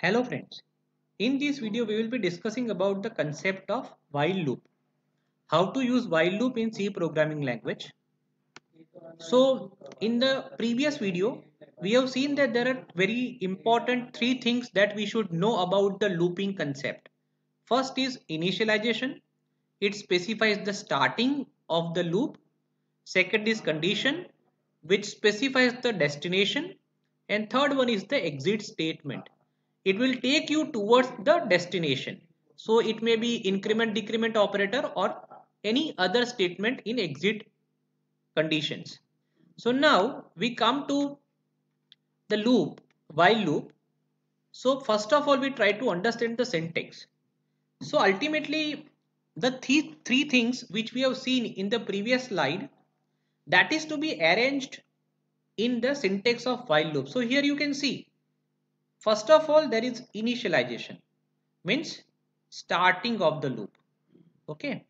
Hello friends. In this video we will be discussing about the concept of while loop. How to use while loop in C programming language. So in the previous video we have seen that there are very important three things that we should know about the looping concept. First is initialization. It specifies the starting of the loop. Second is condition which specifies the destination and third one is the exit statement it will take you towards the destination. So it may be increment decrement operator or any other statement in exit conditions. So now we come to the loop while loop. So first of all we try to understand the syntax. So ultimately the three, three things which we have seen in the previous slide that is to be arranged in the syntax of while loop. So here you can see first of all there is initialization means starting of the loop okay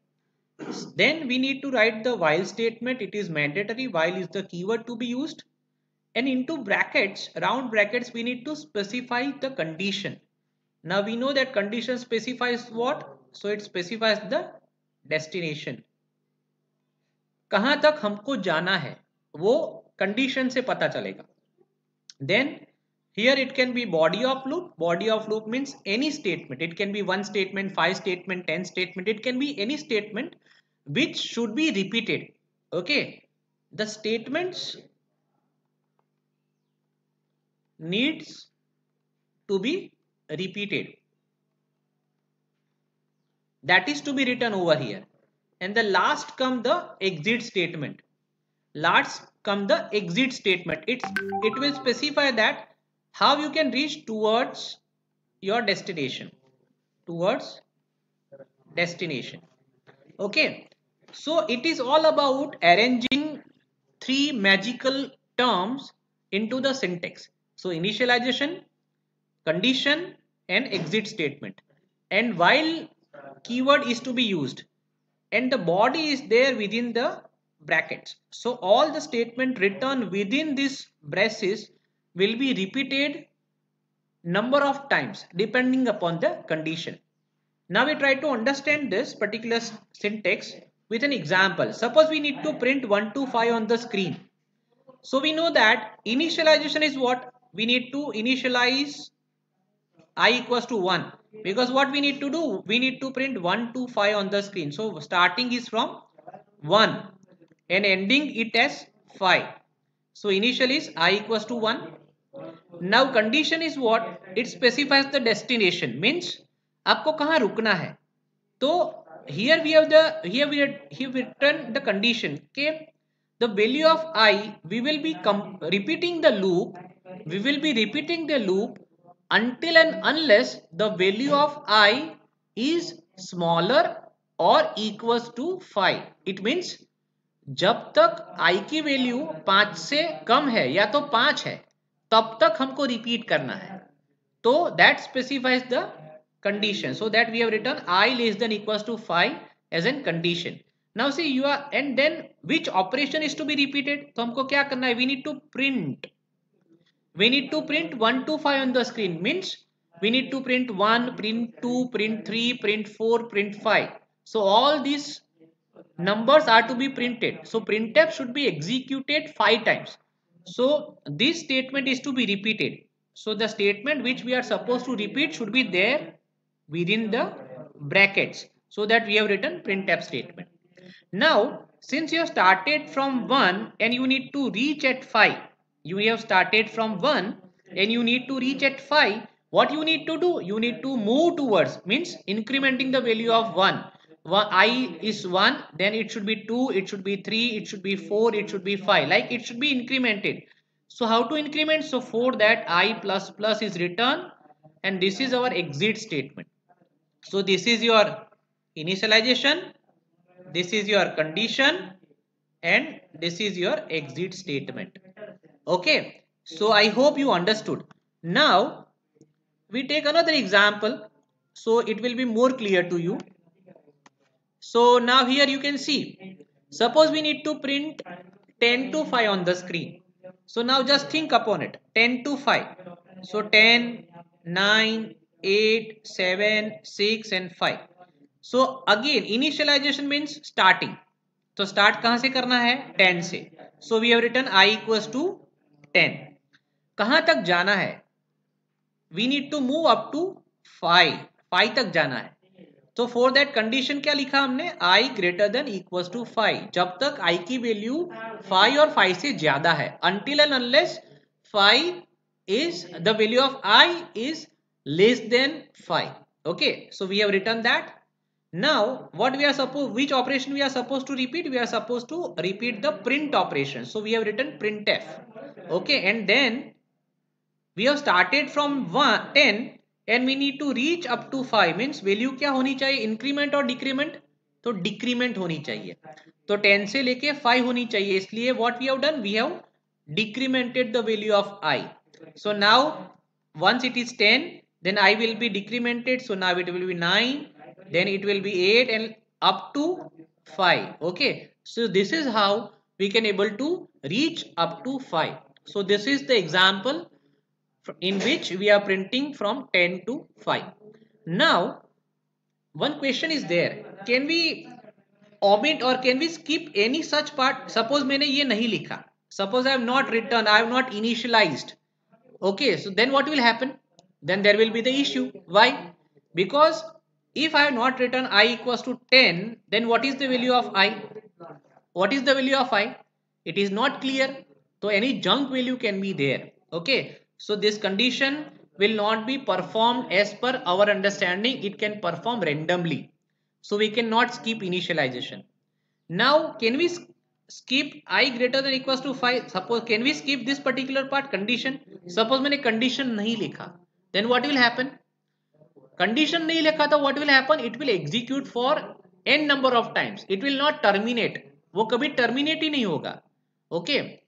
then we need to write the while statement it is mandatory while is the keyword to be used and into brackets round brackets we need to specify the condition now we know that condition specifies what so it specifies the destination कहाँ तक हमको जाना है वो condition से पता चलेगा then here it can be body of loop. Body of loop means any statement. It can be one statement five statement ten statement. It can be any statement which should be repeated. Okay? The statements needs to be repeated. That is to be written over here. And the last come the exit statement. Last come the exit statement. It's it will specify that how you can reach towards your destination. Towards destination. Okay. So it is all about arranging three magical terms into the syntax. So initialization condition and exit statement. And while keyword is to be used and the body is there within the brackets. So all the statement written within this braces will be repeated number of times depending upon the condition. Now we try to understand this particular syntax with an example. Suppose we need to print 1 to 5 on the screen. So we know that initialization is what? We need to initialize i equals to 1 because what we need to do we need to print 1 to 5 on the screen so starting is from 1 and ending it as 5 so initial is i equals to 1 now condition is what it specifies the destination means आपको कहाँ रुकना है तो here we have the here we have, here we written the condition okay the value of i we will be repeating the loop we will be repeating the loop until and unless the value of i is smaller or equals to 5 it means जब तक आई की value पाँच से कम है या तो पाँच है, तब तक हमको रिपीट करना है। तो that specifies the condition so that we have written I less than equals to five as an condition now see you are and then which operation is to be repeated तो हमको क्या करना है? We need to print we need to print one two five on the screen means we need to print one print two print three print four print five so all this numbers are to be printed. So printf should be executed 5 times. So this statement is to be repeated. So the statement which we are supposed to repeat should be there within the brackets so that we have written printf statement. Now since you have started from 1 and you need to reach at 5 you have started from 1 and you need to reach at 5 what you need to do? You need to move towards means incrementing the value of 1 i is 1 then it should be 2 it should be 3 it should be 4 it should be 5 like it should be incremented. So how to increment? So for that i plus plus is written and this is our exit statement. So this is your initialization this is your condition and this is your exit statement. Okay? So i hope you understood. Now we take another example. So it will be more clear to you so now here you can see suppose we need to print 10 to 5 on the screen so now just think upon it 10 to 5 so 10 9 8 7 6 and 5 so again initialization means starting तो start कहाँ से करना है 10 से so we have written i equals to 10 कहाँ तक जाना है we need to move up to 5 5 तक जाना है तो फॉर दैट कंडीशन क्या लिखा हमने i greater than equal to five जब तक i की वैल्यू 5 और 5 से ज़्यादा है until and unless 5 is the value of i is less than 5 okay so we have written that now what we are supposed which operation we are supposed to repeat we are supposed to repeat the print operation so we have written printf okay and then we have started from 1 10 and we need to reach up to five means value क्या होनी चाहिए? Increment और decrement तो decrement होनी चाहिए। तो ten से लेके फाइव होनी चाहिए। इसलिए what we have done we have decremented the value of i so now once it is ten then i will be decremented so now it will be nine then it will be eight and up to five okay so this is how we can able to reach up to five so this is the example in which we are printing from 10 to 5. Now, one question is there. Can we omit or can we skip any such part? Suppose मैंने ये नहीं लिखा. Suppose I have not written, I have not initialized. Okay, so then what will happen? Then there will be the issue. Why? Because if I have not written i equals to 10, then what is the value of i? What is the value of i? It is not clear. So any junk value can be there. Okay. So this condition will not be performed as per our understanding. It can perform randomly. So we cannot skip initialization. Now can we skip i greater than equals to 5? Suppose can we skip this particular part condition? Suppose मैंने condition नहीं लिखा. Then what will happen? Condition नहीं लिखा तो what will happen? It will execute for n number of times. It will not terminate. वो कभी terminate ही नहीं होगा. Okay.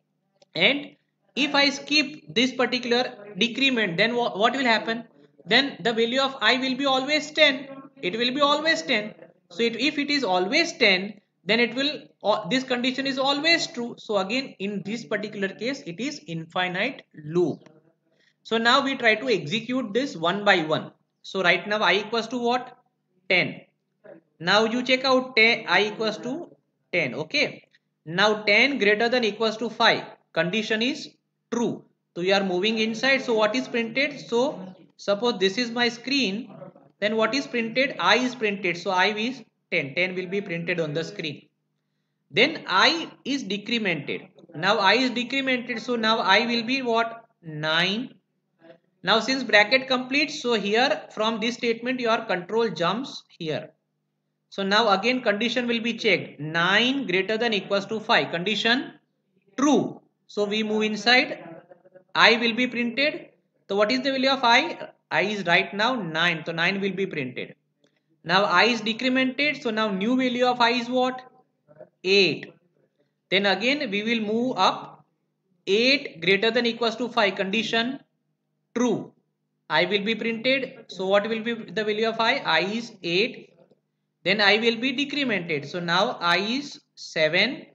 And if I skip this particular decrement then what, will happen? Then the value of i will be always 10 it will be always 10 so it, if it is always 10 then it will uh, this condition is always true. So again in this particular case it is infinite loop. So now we try to execute this one by one. So right now i equals to what? 10 now you check out 10 i equals to 10 okay? Now 10 greater than equals to 5 condition is true. So you are moving inside. So what is printed? So suppose this is my screen. Then what is printed? I is printed. So i is 10 10 will be printed on the screen. Then i is decremented. Now i is decremented. So now i will be what? 9 now since bracket complete so here from this statement your control jumps here. So now again condition will be checked. 9 greater than equals to 5 condition true so we move inside. I will be printed. So what is the value of I? I is right now 9. So 9 will be printed. Now I is decremented. So now new value of I is what? 8. Then again we will move up. 8 greater than equals to 5 condition true. I will be printed. So what will be the value of I? I is 8. Then I will be decremented. So now I is 7.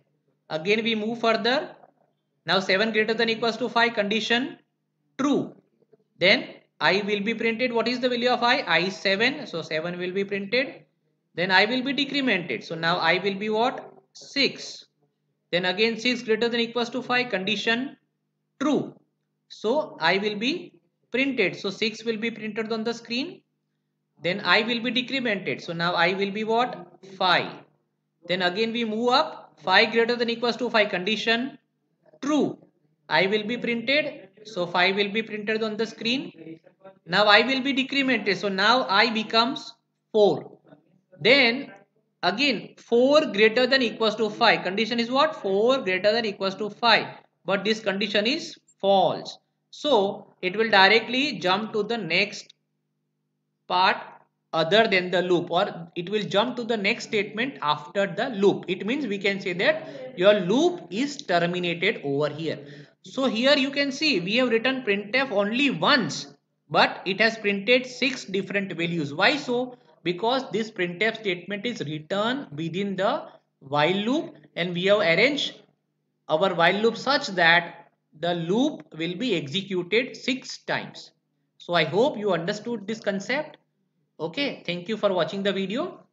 Again we move further. Now 7 greater than equals to 5 condition true. Then i will be printed. What is the value of i? i is 7. So 7 will be printed. Then i will be decremented. So now i will be what? 6. Then again 6 greater than equals to 5 condition true. So i will be printed. So 6 will be printed on the screen. Then i will be decremented. So now i will be what? 5. Then again we move up. 5 greater than equals to 5 condition true. I will be printed so 5 will be printed on the screen. Now i will be decremented so now i becomes 4 then again 4 greater than equals to 5 condition is what? 4 greater than equals to 5 but this condition is false. So it will directly jump to the next part other than the loop or it will jump to the next statement after the loop. It means we can say that your loop is terminated over here. So here you can see we have written printf only once but it has printed six different values. Why so? Because this printf statement is written within the while loop and we have arranged our while loop such that the loop will be executed six times. So I hope you understood this concept. Okay, thank you for watching the video.